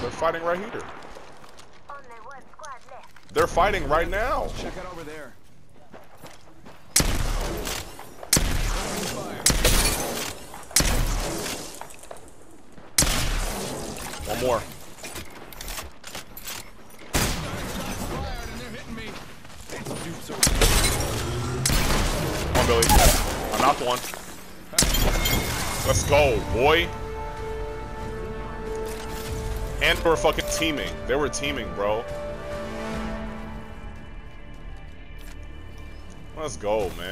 They're fighting right here. Only one squad left. They're fighting right now. Check it over there. One more. Fired and they're hitting me. Dude's over. Come on, Billy. I knocked one. Let's go, boy. And were fucking teaming. They were teaming, bro. Let's go, man.